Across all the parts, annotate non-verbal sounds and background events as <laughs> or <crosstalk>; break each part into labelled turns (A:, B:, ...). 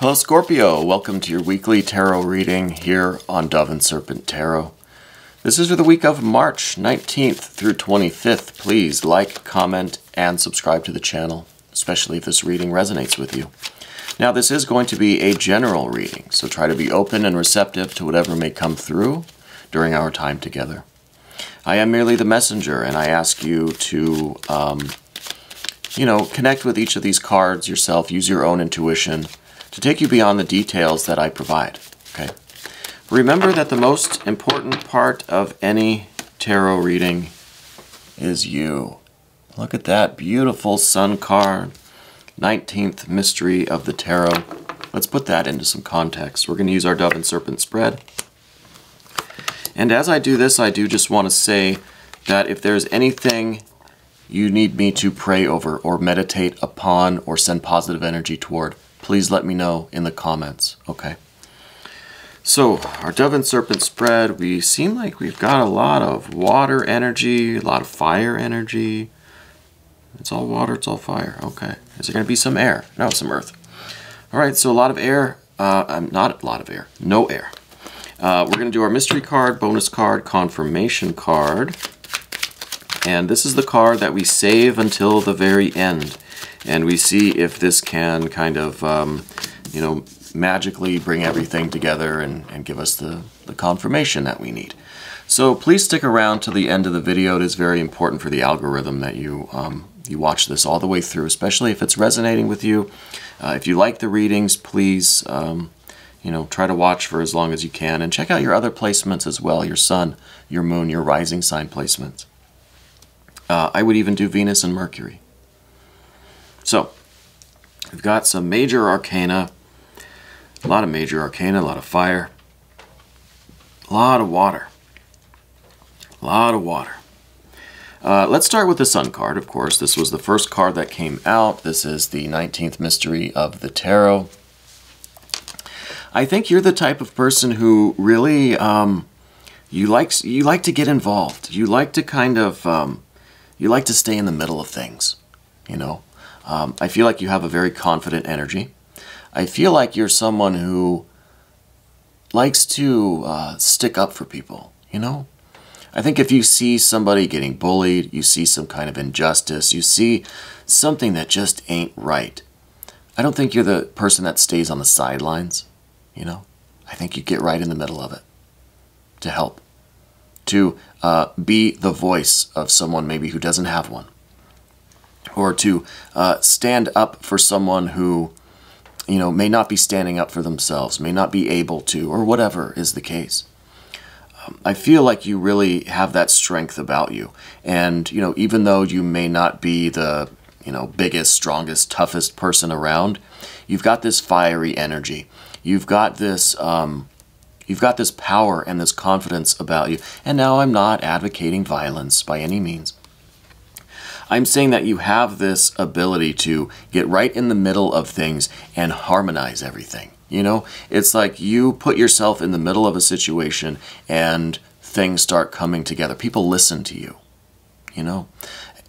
A: Hello Scorpio, welcome to your weekly tarot reading here on Dove and Serpent Tarot. This is for the week of March 19th through 25th. Please like, comment, and subscribe to the channel, especially if this reading resonates with you. Now this is going to be a general reading, so try to be open and receptive to whatever may come through during our time together. I am merely the messenger, and I ask you to, um, you know, connect with each of these cards yourself, use your own intuition, to take you beyond the details that I provide. Okay. Remember that the most important part of any tarot reading is you. Look at that beautiful sun card, 19th mystery of the tarot. Let's put that into some context. We're going to use our dove and serpent spread. And as I do this, I do just want to say that if there's anything you need me to pray over or meditate upon or send positive energy toward, please let me know in the comments, okay? So, our Dove and Serpent spread, we seem like we've got a lot of water energy, a lot of fire energy. It's all water, it's all fire, okay. Is there to be some air? No, some earth. All right, so a lot of air, uh, um, not a lot of air, no air. Uh, we're to do our mystery card, bonus card, confirmation card. And this is the card that we save until the very end and we see if this can kind of, um, you know, magically bring everything together and, and give us the, the confirmation that we need. So please stick around to the end of the video. It is very important for the algorithm that you, um, you watch this all the way through, especially if it's resonating with you. Uh, if you like the readings, please, um, you know, try to watch for as long as you can and check out your other placements as well, your sun, your moon, your rising sign placements. Uh, I would even do Venus and Mercury. So, we've got some major arcana, a lot of major arcana, a lot of fire, a lot of water, a lot of water. Uh, let's start with the Sun card, of course. This was the first card that came out. This is the 19th mystery of the tarot. I think you're the type of person who really, um, you like, you like to get involved. You like to kind of, um, you like to stay in the middle of things, you know. Um, I feel like you have a very confident energy. I feel like you're someone who likes to uh, stick up for people, you know? I think if you see somebody getting bullied, you see some kind of injustice, you see something that just ain't right, I don't think you're the person that stays on the sidelines, you know? I think you get right in the middle of it to help, to uh, be the voice of someone maybe who doesn't have one or to uh, stand up for someone who, you know, may not be standing up for themselves, may not be able to, or whatever is the case. Um, I feel like you really have that strength about you. And, you know, even though you may not be the, you know, biggest, strongest, toughest person around, you've got this fiery energy. You've got this, um, you've got this power and this confidence about you. And now I'm not advocating violence by any means. I'm saying that you have this ability to get right in the middle of things and harmonize everything. You know, it's like you put yourself in the middle of a situation and things start coming together. People listen to you, you know,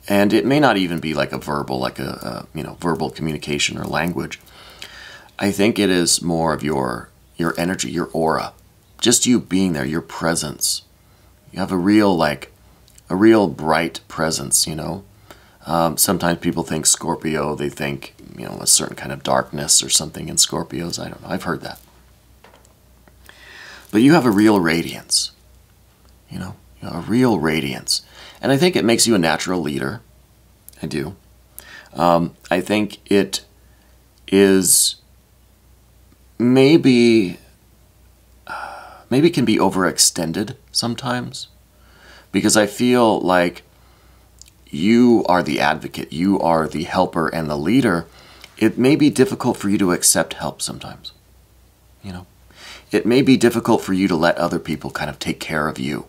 A: and it may not even be like a verbal, like a, a you know, verbal communication or language. I think it is more of your your energy, your aura, just you being there, your presence. You have a real like a real bright presence, you know. Um, sometimes people think Scorpio, they think, you know, a certain kind of darkness or something in Scorpios. I don't know. I've heard that. But you have a real radiance, you know, you a real radiance. And I think it makes you a natural leader. I do. Um, I think it is maybe, uh, maybe can be overextended sometimes because I feel like you are the advocate, you are the helper and the leader, it may be difficult for you to accept help sometimes. You know, it may be difficult for you to let other people kind of take care of you.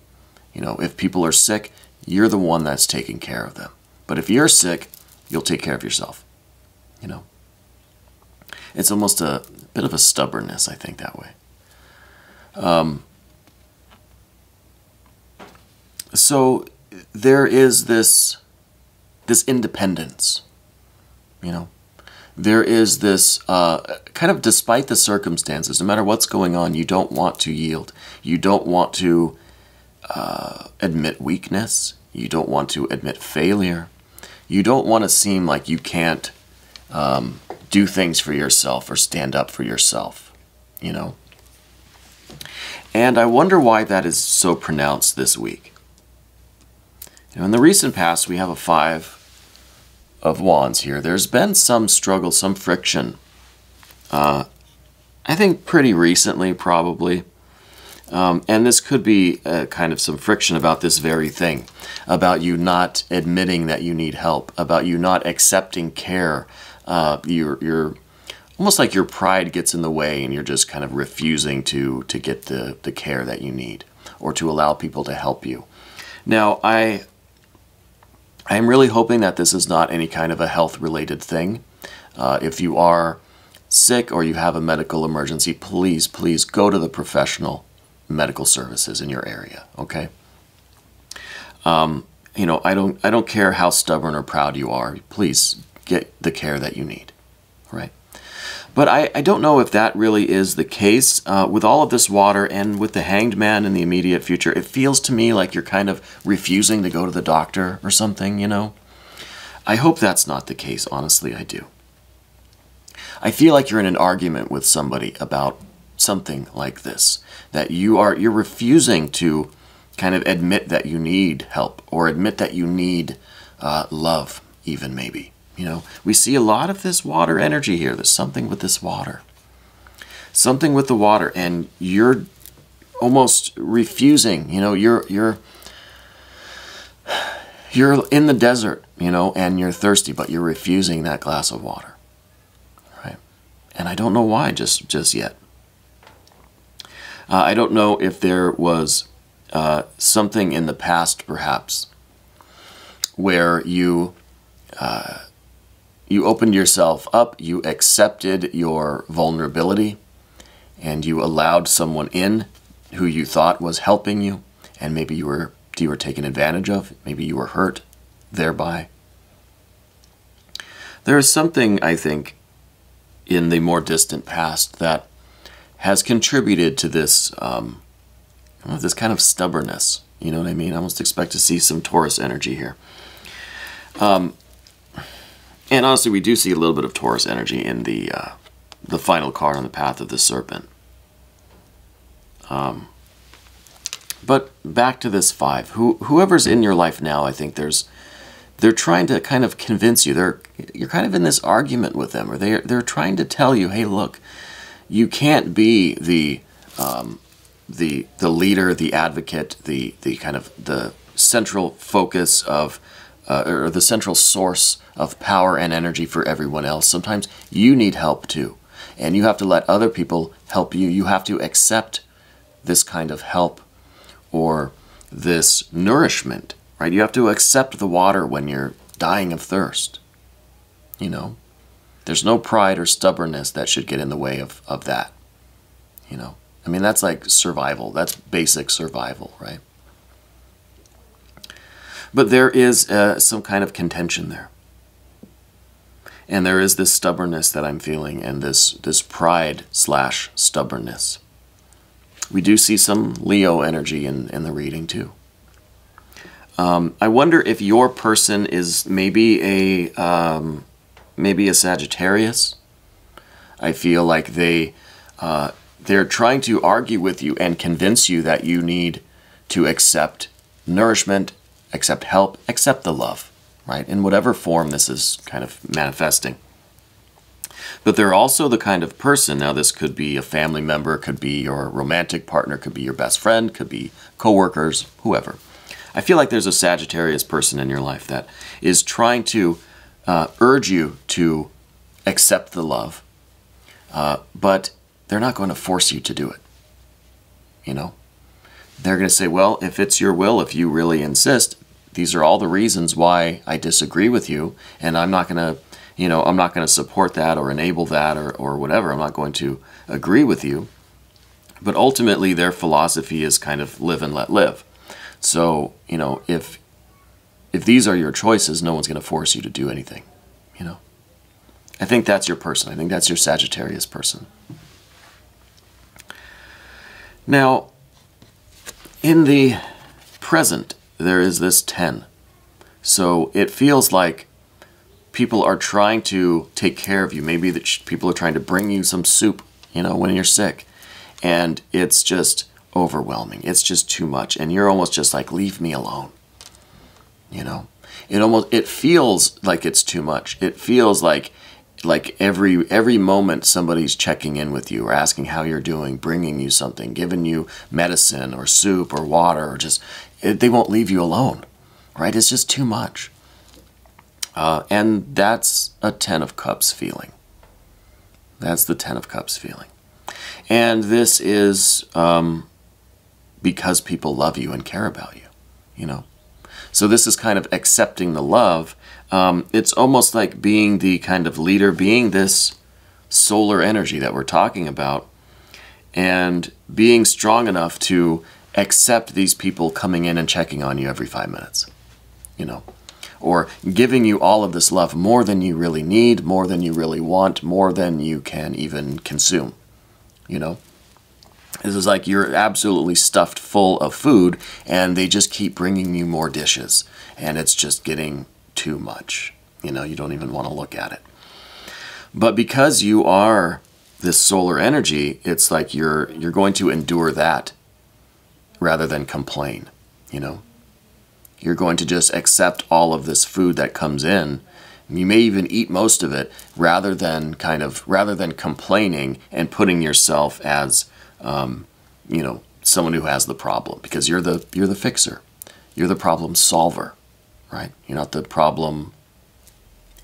A: You know, if people are sick, you're the one that's taking care of them. But if you're sick, you'll take care of yourself. You know, it's almost a bit of a stubbornness, I think, that way. Um, so there is this this independence. You know, there is this uh, kind of despite the circumstances, no matter what's going on, you don't want to yield. You don't want to uh, admit weakness. You don't want to admit failure. You don't want to seem like you can't um, do things for yourself or stand up for yourself, you know? And I wonder why that is so pronounced this week. You know, in the recent past, we have a five of wands here. There's been some struggle, some friction. Uh, I think pretty recently, probably. Um, and this could be uh, kind of some friction about this very thing, about you not admitting that you need help, about you not accepting care. Uh, you're, you're almost like your pride gets in the way and you're just kind of refusing to, to get the, the care that you need or to allow people to help you. Now, I, I'm really hoping that this is not any kind of a health related thing. Uh, if you are sick or you have a medical emergency, please, please go to the professional medical services in your area. Okay. Um, you know, I don't, I don't care how stubborn or proud you are. Please get the care that you need. But I, I don't know if that really is the case. Uh, with all of this water and with the hanged man in the immediate future, it feels to me like you're kind of refusing to go to the doctor or something, you know? I hope that's not the case, honestly, I do. I feel like you're in an argument with somebody about something like this that you are you're refusing to kind of admit that you need help or admit that you need uh, love even maybe you know we see a lot of this water energy here. There's something with this water. Something with the water and you're almost refusing you know you're you're you're in the desert you know and you're thirsty but you're refusing that glass of water right? And i don't know why just just yet. Uh, I don't know if there was uh, something in the past, perhaps, where you uh, you opened yourself up, you accepted your vulnerability, and you allowed someone in who you thought was helping you, and maybe you were you were taken advantage of, maybe you were hurt thereby. There is something, I think, in the more distant past that has contributed to this um, this kind of stubbornness. You know what I mean? I almost expect to see some Taurus energy here. Um, and honestly, we do see a little bit of Taurus energy in the uh, the final card on the Path of the Serpent. Um, but back to this five. Who, whoever's in your life now, I think there's they're trying to kind of convince you. They're you're kind of in this argument with them, or they they're trying to tell you, hey, look, you can't be the um, the the leader, the advocate, the the kind of the central focus of uh, or the central source of power and energy for everyone else. Sometimes you need help too, and you have to let other people help you. You have to accept this kind of help or this nourishment, right? You have to accept the water when you're dying of thirst. You know, there's no pride or stubbornness that should get in the way of, of that. You know, I mean, that's like survival. That's basic survival, right? But there is uh, some kind of contention there. And there is this stubbornness that I'm feeling and this, this pride slash stubbornness. We do see some Leo energy in, in the reading too. Um, I wonder if your person is maybe a um, maybe a Sagittarius. I feel like they uh, they're trying to argue with you and convince you that you need to accept nourishment, accept help, accept the love, right? In whatever form this is kind of manifesting. But they're also the kind of person, now this could be a family member, could be your romantic partner, could be your best friend, could be coworkers, whoever. I feel like there's a Sagittarius person in your life that is trying to uh, urge you to accept the love, uh, but they're not going to force you to do it. You know? They're going to say, well, if it's your will, if you really insist, these are all the reasons why I disagree with you, and I'm not going to, you know, I'm not going to support that or enable that or, or whatever. I'm not going to agree with you. But ultimately, their philosophy is kind of live and let live. So, you know, if if these are your choices, no one's going to force you to do anything, you know. I think that's your person. I think that's your Sagittarius person. Now, in the present, there is this 10. So it feels like people are trying to take care of you. Maybe that people are trying to bring you some soup, you know, when you're sick. And it's just overwhelming. It's just too much. And you're almost just like, leave me alone. You know? It almost it feels like it's too much. It feels like like every every moment somebody's checking in with you or asking how you're doing, bringing you something, giving you medicine or soup or water or just it, they won't leave you alone, right? It's just too much. Uh, and that's a Ten of Cups feeling. That's the Ten of Cups feeling. And this is um, because people love you and care about you, you know. So this is kind of accepting the love. Um, it's almost like being the kind of leader, being this solar energy that we're talking about, and being strong enough to accept these people coming in and checking on you every five minutes, you know, or giving you all of this love more than you really need, more than you really want, more than you can even consume, you know. This is like you're absolutely stuffed full of food and they just keep bringing you more dishes and it's just getting too much. You know, you don't even want to look at it. But because you are this solar energy, it's like you're you're going to endure that rather than complain, you know. You're going to just accept all of this food that comes in. You may even eat most of it rather than kind of rather than complaining and putting yourself as um, you know, someone who has the problem because you're the you're the fixer. You're the problem solver, right? You're not the problem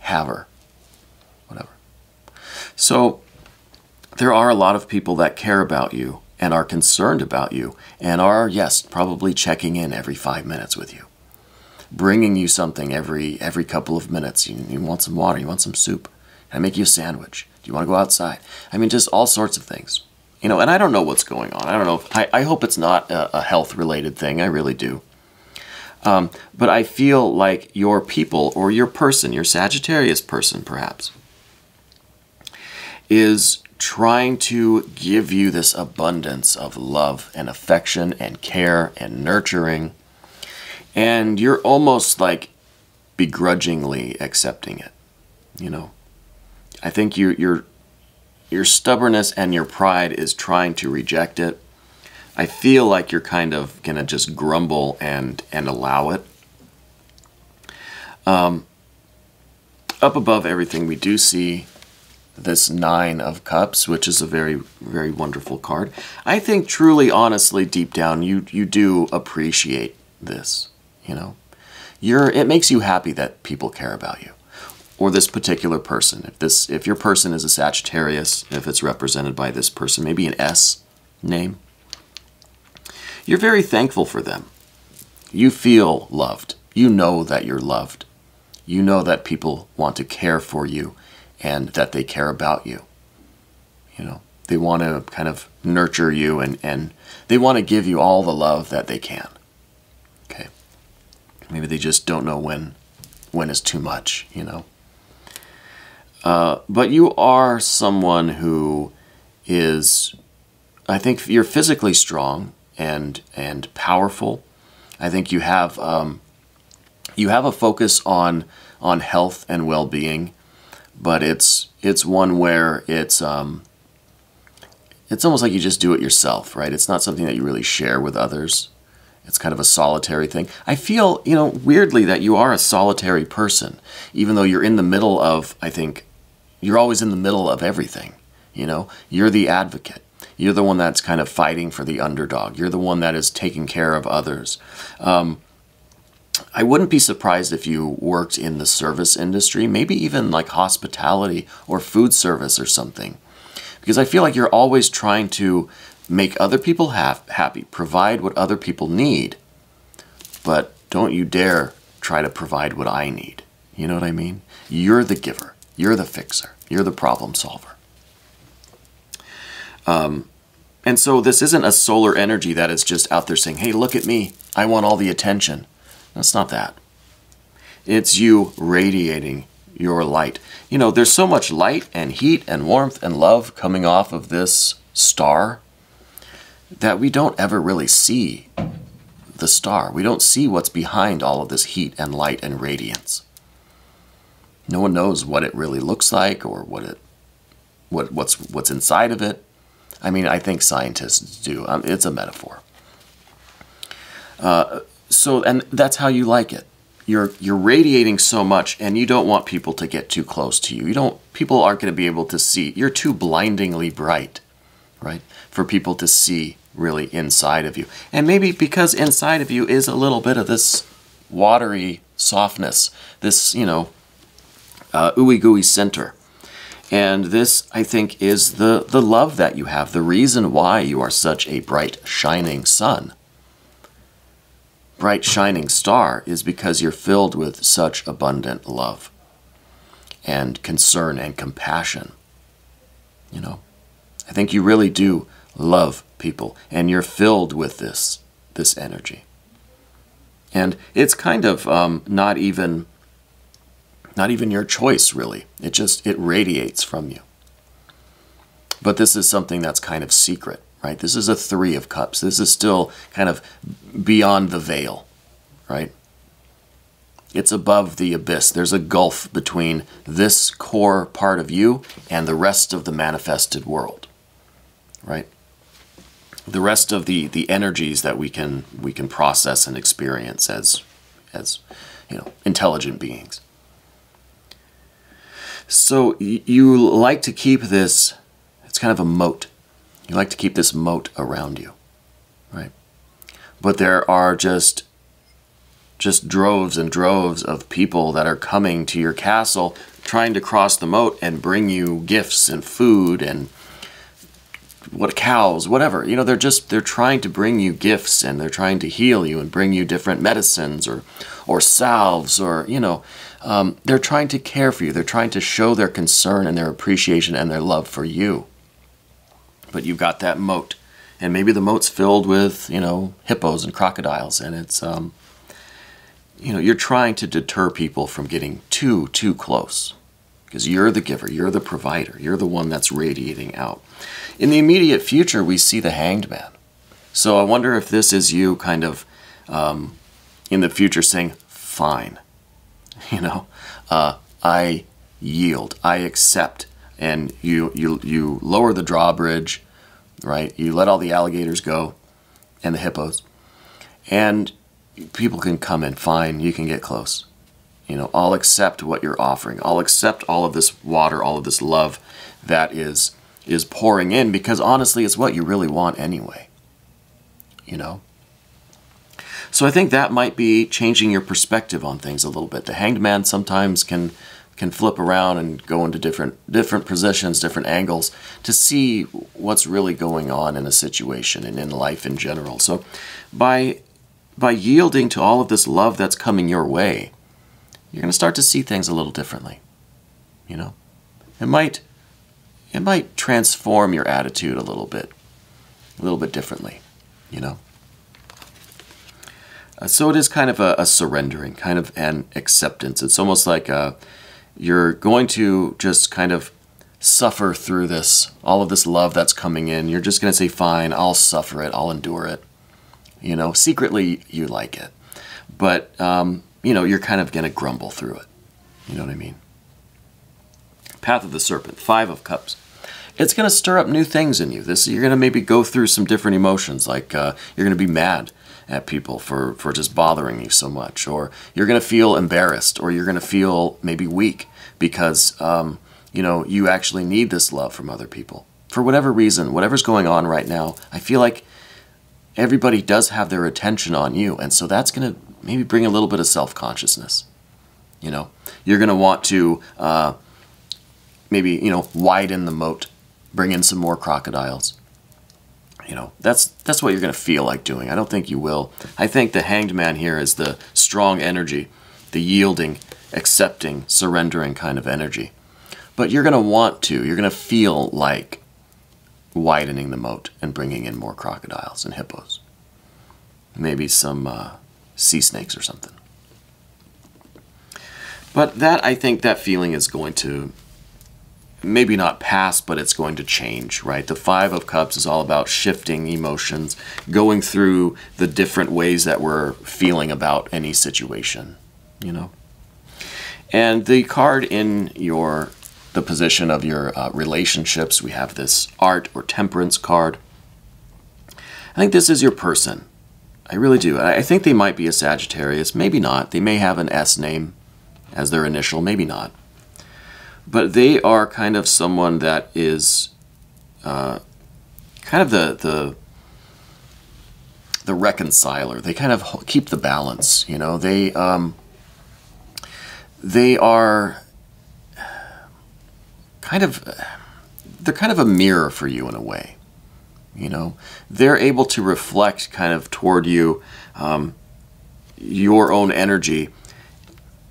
A: haver. Whatever. So there are a lot of people that care about you and are concerned about you and are yes, probably checking in every 5 minutes with you. Bringing you something every every couple of minutes. You, you want some water, you want some soup. Can I make you a sandwich? Do you want to go outside? I mean, just all sorts of things. You know, and I don't know what's going on. I don't know. If, I, I hope it's not a, a health related thing. I really do. Um, but I feel like your people or your person, your Sagittarius person perhaps, is trying to give you this abundance of love and affection and care and nurturing. And you're almost like begrudgingly accepting it. You know, I think you, you're your stubbornness and your pride is trying to reject it. I feel like you're kind of going to just grumble and, and allow it. Um, up above everything, we do see this Nine of Cups, which is a very, very wonderful card. I think truly, honestly, deep down, you, you do appreciate this, you know. You're, it makes you happy that people care about you or this particular person. If this if your person is a Sagittarius, if it's represented by this person, maybe an S name, you're very thankful for them. You feel loved. You know that you're loved. You know that people want to care for you and that they care about you. You know, they want to kind of nurture you and, and they want to give you all the love that they can. Okay. Maybe they just don't know when when is too much, you know. Uh, but you are someone who is, I think you're physically strong and and powerful. I think you have um, you have a focus on on health and well being, but it's it's one where it's um, it's almost like you just do it yourself, right? It's not something that you really share with others. It's kind of a solitary thing. I feel, you know, weirdly that you are a solitary person, even though you're in the middle of, I think, you're always in the middle of everything. You know, you're the advocate. You're the one that's kind of fighting for the underdog. You're the one that is taking care of others. Um, I wouldn't be surprised if you worked in the service industry, maybe even like hospitality or food service or something. Because I feel like you're always trying to make other people ha- happy, provide what other people need, but don't you dare try to provide what I need. You know what I mean? You're the giver. You're the fixer. You're the problem solver. Um, and so this isn't a solar energy that is just out there saying, hey, look at me. I want all the attention. That's not that. It's you radiating your light. You know, there's so much light and heat and warmth and love coming off of this star that we don't ever really see the star. We don't see what's behind all of this heat and light and radiance. No one knows what it really looks like or what it what what's what's inside of it. I mean, I think scientists do. Um, it's a metaphor. Uh, so, and that's how you like it. You're you're radiating so much, and you don't want people to get too close to you. You don't. People aren't going to be able to see. You're too blindingly bright, right, for people to see really inside of you. And maybe because inside of you is a little bit of this watery softness, this you know, uh, ooey gooey center. And this, I think, is the, the love that you have, the reason why you are such a bright, shining sun bright shining star is because you're filled with such abundant love and concern and compassion. You know, I think you really do love people and you're filled with this this energy. And it's kind of um, not even not even your choice really. It just it radiates from you. But this is something that's kind of secret right? This is a three of cups. This is still kind of beyond the veil, right? It's above the abyss. There's a gulf between this core part of you and the rest of the manifested world, right? The rest of the, the energies that we can we can process and experience as as you know intelligent beings. So you like to keep this. It's kind of a moat you like to keep this moat around you, right? But there are just just droves and droves of people that are coming to your castle trying to cross the moat and bring you gifts and food and what cows, whatever. You know, they're just they're trying to bring you gifts and they're trying to heal you and bring you different medicines or or salves or you know, um, they're trying to care for you. They're trying to show their concern and their appreciation and their love for you but you've got that moat. And maybe the moat's filled with, you know, hippos and crocodiles, and it's, um, you know, you're trying to deter people from getting too, too close. Because you're the giver, you're the provider, you're the one that's radiating out. In the immediate future, we see the hanged man. So I wonder if this is you kind of um, in the future saying, fine, <laughs> you know, uh, I yield, I accept, and you you you lower the drawbridge, right? You let all the alligators go, and the hippos, and people can come in fine. You can get close. You know, I'll accept what you're offering. I'll accept all of this water, all of this love that is is pouring in because honestly, it's what you really want anyway. You know. So I think that might be changing your perspective on things a little bit. The hanged man sometimes can can flip around and go into different different positions, different angles to see what's really going on in a situation and in life in general. So by by yielding to all of this love that's coming your way, you're going to start to see things a little differently. You know? It might it might transform your attitude a little bit. A little bit differently, you know? Uh, so it is kind of a, a, surrendering, kind of an acceptance. It's almost like a, you're going to just kind of suffer through this, all of this love that's coming in. You're just going to say, fine, I'll suffer it, I'll endure it. You know, secretly you like it. But, um, you know, you're kind of going to grumble through it. You know what I mean? Path of the Serpent, Five of Cups. It's going to stir up new things in you. This You're going to maybe go through some different emotions, like uh, you're going to be mad at people for, for just bothering you so much, or you're going to feel embarrassed, or you're going to feel maybe weak because, um, you know, you actually need this love from other people. For whatever reason, whatever's going on right now, I feel like everybody does have their attention on you, and so that's going to maybe bring a little bit of self-consciousness. You know, you're going to want to uh, maybe, you know, widen the moat, bring in some more crocodiles you know, that's that's what you're going to feel like doing. I don't think you will. I think the hanged man here is the strong energy, the yielding, accepting, surrendering kind of energy. But you're going to want to, you're going to feel like widening the moat and bringing in more crocodiles and hippos. Maybe some uh, sea snakes or something. But that, I think, that feeling is going to maybe not pass, but it's going to change, right? The Five of Cups is all about shifting emotions, going through the different ways that we're feeling about any situation, you know? And the card in your the position of your uh, relationships, we have this art or temperance card. I think this is your person. I really do. I think they might be a Sagittarius, maybe not. They may have an S name as their initial, maybe not. But they are kind of someone that is uh, kind of the the the reconciler. They kind of keep the balance. You know, they um, they are kind of they're kind of a mirror for you in a way. You know, they're able to reflect kind of toward you um, your own energy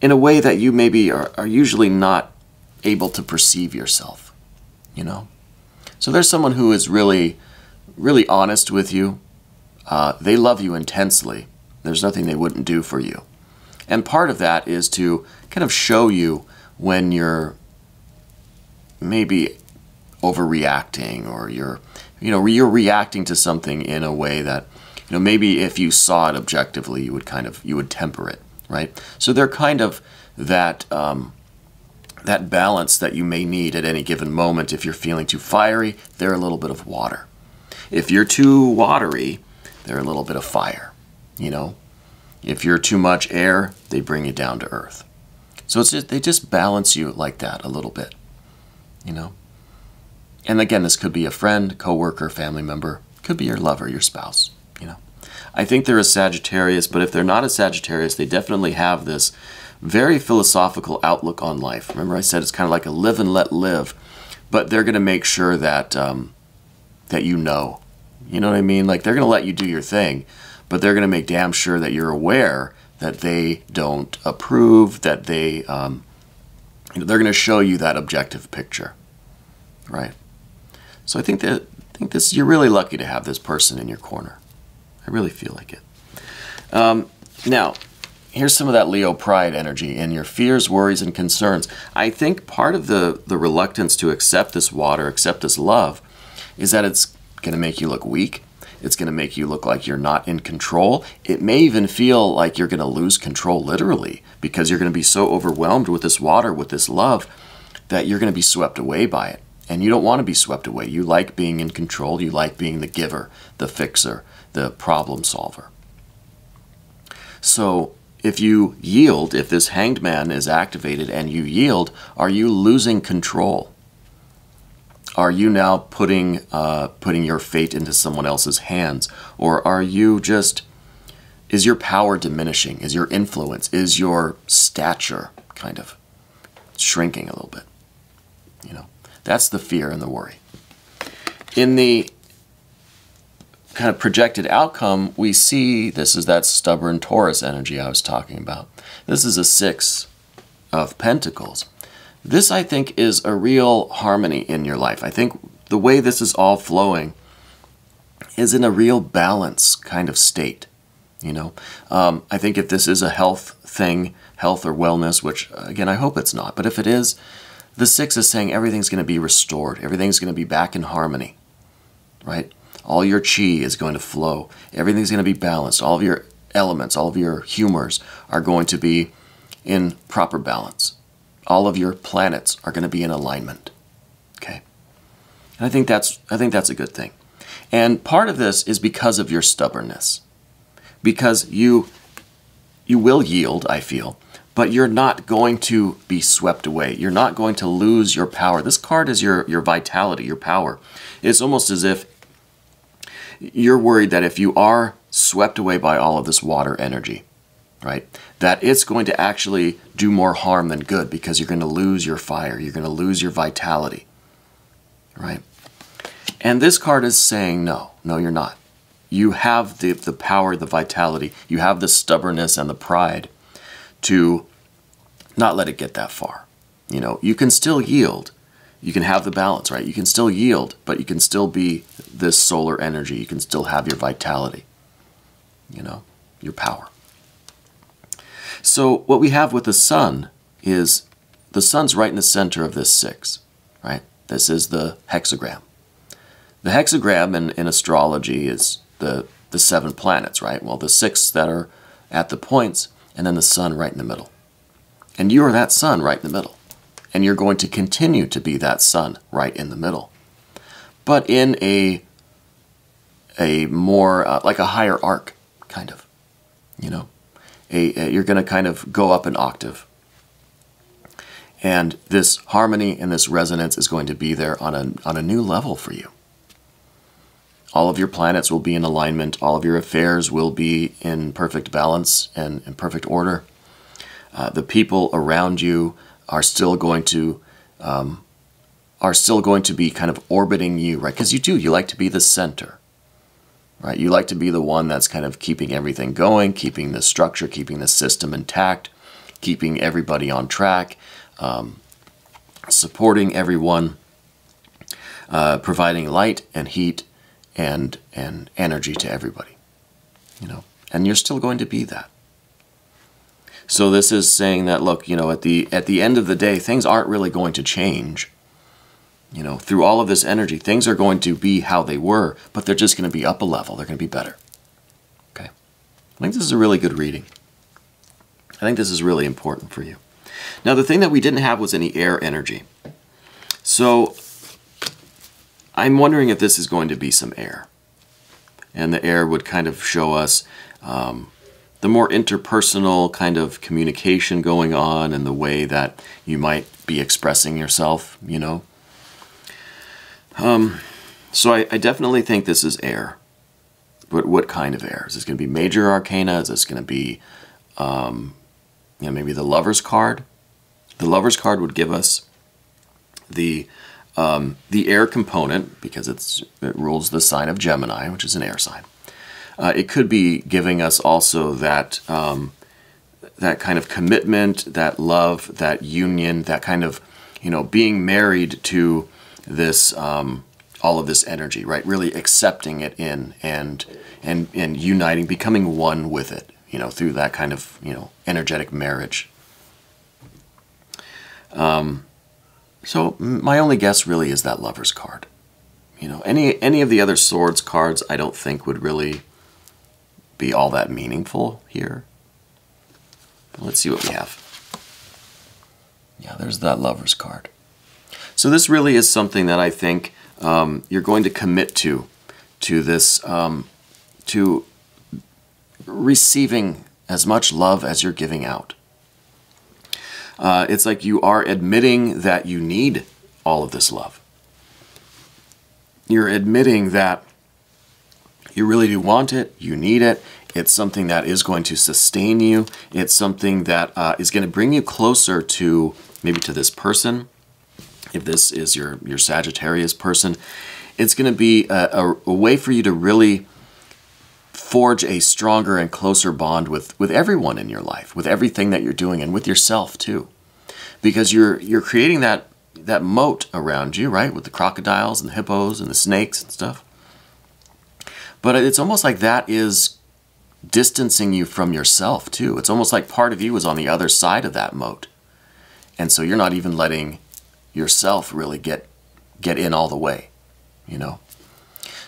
A: in a way that you maybe are, are usually not able to perceive yourself. You know, so there's someone who is really, really honest with you. Uh, they love you intensely. There's nothing they wouldn't do for you. And part of that is to kind of show you when you're maybe overreacting or you're you know you're reacting to something in a way that you know maybe if you saw it objectively you would kind of you would temper it right so they're kind of that um, that balance that you may need at any given moment if you're feeling too fiery they're a little bit of water. If you're too watery they're a little bit of fire you know? If you're too much air they bring you down to earth. So it's just, they just balance you like that a little bit you know? And again, this could be a friend, coworker, family member, could be your lover, your spouse, you know. I think they're a Sagittarius, but if they're not a Sagittarius, they definitely have this very philosophical outlook on life. Remember I said it's kind of like a live and let live, but they're going to make sure that um, that you know. You know what I mean? Like they're going to let you do your thing, but they're going to make damn sure that you're aware that they don't approve, that they um, you know, they're going to show you that objective picture, right? So I think that I think this you're really lucky to have this person in your corner. I really feel like it. Um, now, here's some of that Leo pride energy in your fears, worries, and concerns. I think part of the the reluctance to accept this water, accept this love, is that it's going to make you look weak. It's going to make you look like you're not in control. It may even feel like you're going to lose control literally because you're going to be so overwhelmed with this water, with this love, that you're going to be swept away by it. And you don't want to be swept away. You like being in control. You like being the giver, the fixer, the problem solver. So if you yield, if this hanged man is activated and you yield, are you losing control? Are you now putting uh, putting your fate into someone else's hands, or are you just is your power diminishing? Is your influence? Is your stature kind of shrinking a little bit? You know. That's the fear and the worry. In the kind of projected outcome, we see this is that stubborn Taurus energy I was talking about. This is a six of pentacles. This, I think, is a real harmony in your life. I think the way this is all flowing is in a real balance kind of state. You know, um, I think if this is a health thing, health or wellness, which again, I hope it's not, but if it is, the six is saying everything's going to be restored. Everything's going to be back in harmony, right? All your chi is going to flow. Everything's going to be balanced. All of your elements, all of your humors are going to be in proper balance. All of your planets are going to be in alignment. Okay? And I think that's I think that's a good thing. And part of this is because of your stubbornness. Because you you will yield, I feel, but you're not going to be swept away. You're not going to lose your power. This card is your, your vitality, your power. It's almost as if you're worried that if you are swept away by all of this water energy, right, that it's going to actually do more harm than good because you're going to lose your fire. You're going to lose your vitality, right? And this card is saying, no, no, you're not. You have the, the power, the vitality. You have the stubbornness and the pride to not let it get that far. You know, you can still yield. You can have the balance, right? You can still yield, but you can still be this solar energy. You can still have your vitality, you know, your power. So what we have with the sun is the sun's right in the center of this six, right? This is the hexagram. The hexagram in, in astrology is the, the seven planets, right? Well, the six that are at the points, and then the sun right in the middle. And you are that sun right in the middle. And you're going to continue to be that sun right in the middle. But in a, a more, uh, like a higher arc, kind of, you know? A, a you're going to kind of go up an octave. And this harmony and this resonance is going to be there on a, on a new level for you. All of your planets will be in alignment. All of your affairs will be in perfect balance and in perfect order. Uh, the people around you are still going to um, are still going to be kind of orbiting you, right? Because you do. You like to be the center, right? You like to be the one that's kind of keeping everything going, keeping the structure, keeping the system intact, keeping everybody on track, um, supporting everyone, uh, providing light and heat and and energy to everybody. You know, and you're still going to be that. So this is saying that look, you know, at the at the end of the day, things aren't really going to change. You know, through all of this energy, things are going to be how they were, but they're just going to be up a level. They're going to be better. Okay. I think this is a really good reading. I think this is really important for you. Now, the thing that we didn't have was any air energy. So I'm wondering if this is going to be some air. And the air would kind of show us um, the more interpersonal kind of communication going on and the way that you might be expressing yourself, you know. Um, so I, I definitely think this is air. But what kind of air? Is this going to be major arcana? Is this going to be, um, you know, maybe the lover's card? The lover's card would give us the um, the air component, because it's, it rules the sign of Gemini, which is an air sign, uh, it could be giving us also that um, that kind of commitment, that love, that union, that kind of you know being married to this um, all of this energy, right? Really accepting it in and and and uniting, becoming one with it, you know, through that kind of you know energetic marriage. Um, so my only guess really is that lover's card. You know, any any of the other swords cards I don't think would really be all that meaningful here. But let's see what we have. Yeah, there's that lover's card. So this really is something that I think um, you're going to commit to, to this, um, to receiving as much love as you're giving out. Uh, it's like you are admitting that you need all of this love. You're admitting that you really do want it, you need it, it's something that is going to sustain you, it's something that uh, is going to bring you closer to maybe to this person, if this is your, your Sagittarius person, it's going to be a, a, a way for you to really forge a stronger and closer bond with, with everyone in your life, with everything that you're doing, and with yourself too. Because you're you're creating that that moat around you, right? With the crocodiles and the hippos and the snakes and stuff. But it's almost like that is distancing you from yourself too. It's almost like part of you is on the other side of that moat. And so you're not even letting yourself really get get in all the way, you know.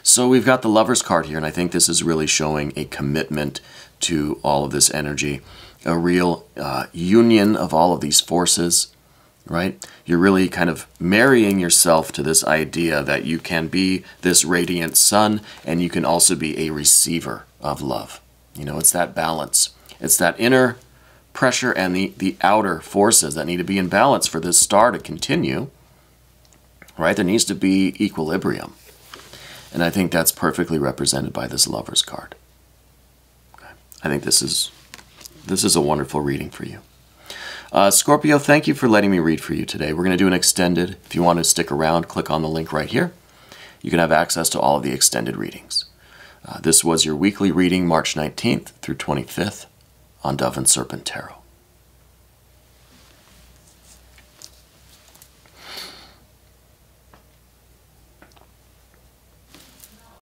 A: So we've got the lover's card here, and I think this is really showing a commitment to all of this energy, a real uh, union of all of these forces, right? You're really kind of marrying yourself to this idea that you can be this radiant sun and you can also be a receiver of love. You know, it's that balance. It's that inner pressure and the, the outer forces that need to be in balance for this star to continue, right? There needs to be equilibrium. And I think that's perfectly represented by this lover's card. I think this is this is a wonderful reading for you. Uh, Scorpio, thank you for letting me read for you today. We're going to do an extended. If you want to stick around, click on the link right here. You can have access to all of the extended readings. Uh, this was your weekly reading, March 19th through 25th on Dove and Serpent Tarot.